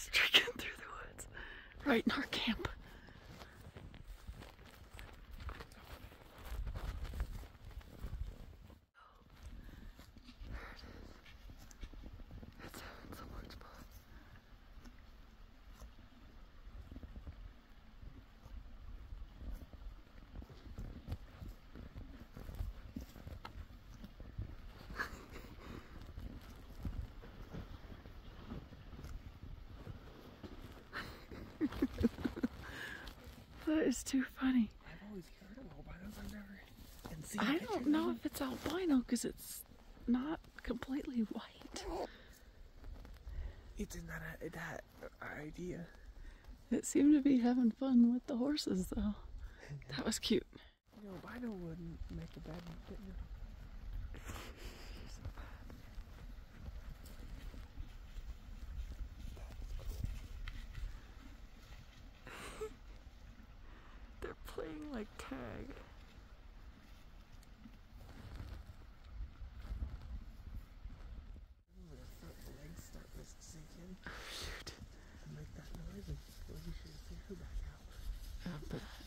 streaking through the woods right in our camp. That is too funny. I've always heard of albinos. I've never and seen I don't know if it's albino because it's not completely white. It's in that uh, that idea. It seemed to be having fun with the horses though. That was cute. You know, albino wouldn't make a bad picture. like tag. Oh, shoot. Make that noise and booty shoots back out. Yeah, but